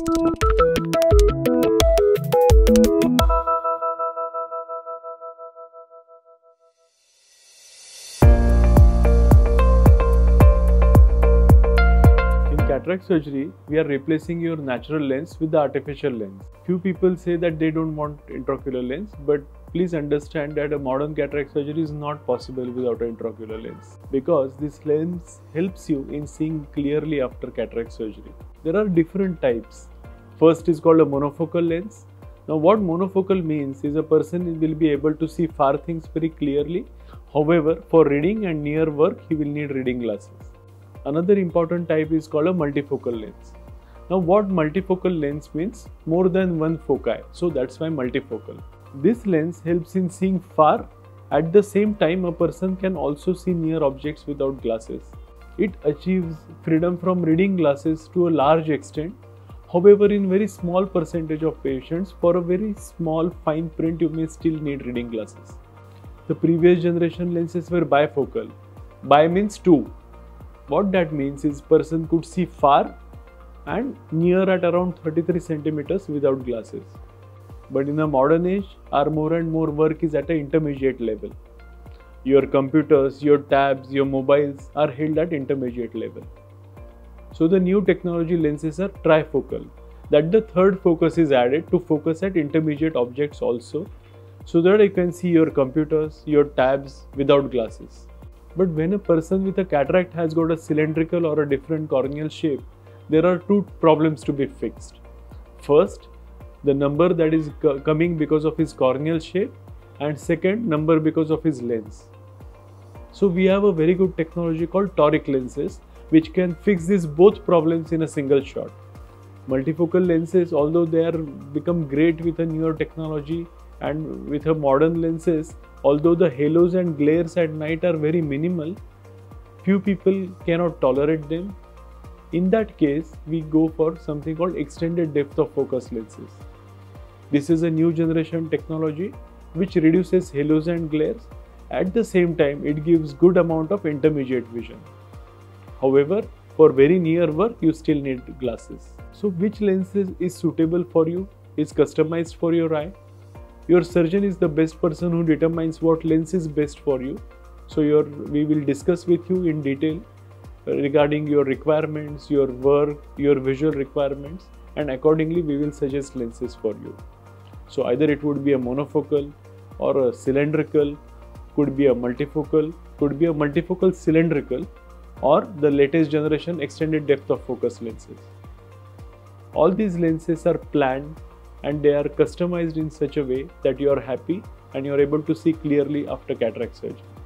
In cataract surgery, we are replacing your natural lens with the artificial lens. Few people say that they don't want intraocular lens, but please understand that a modern cataract surgery is not possible without an intraocular lens because this lens helps you in seeing clearly after cataract surgery. There are different types. First is called a monofocal lens. Now, what monofocal means is a person will be able to see far things very clearly. However, for reading and near work, he will need reading glasses. Another important type is called a multifocal lens. Now, what multifocal lens means? More than one foci. So, that's why multifocal. This lens helps in seeing far. At the same time, a person can also see near objects without glasses. It achieves freedom from reading glasses to a large extent. However, in very small percentage of patients, for a very small fine print, you may still need reading glasses. The previous generation lenses were bifocal. Bi means two. What that means is person could see far and near at around 33 centimeters without glasses. But in the modern age, our more and more work is at an intermediate level. Your computers, your tabs, your mobiles are held at intermediate level. So the new technology lenses are trifocal. That the third focus is added to focus at intermediate objects also, so that you can see your computers, your tabs without glasses. But when a person with a cataract has got a cylindrical or a different corneal shape, there are two problems to be fixed. First, the number that is co- coming because of his corneal shape, and second, number because of his lens. So we have a very good technology called toric lenses, which can fix these both problems in a single shot. Multifocal lenses, although they are become great with a newer technology and with a modern lenses, although the halos and glares at night are very minimal, few people cannot tolerate them. In that case, we go for something called extended depth of focus lenses. This is a new generation technology which reduces halos and glares. At the same time, it gives good amount of intermediate vision. However, for very near work, you still need glasses. So, which lenses is suitable for you? Is customized for your eye? Your surgeon is the best person who determines what lens is best for you. So, your we will discuss with you in detail regarding your requirements, your work, your visual requirements, and accordingly we will suggest lenses for you. So either it would be a monofocal or a cylindrical, could be a multifocal, could be a multifocal cylindrical, or the latest generation extended depth of focus lenses. All these lenses are planned and they are customized in such a way that you are happy and you are able to see clearly after cataract surgery.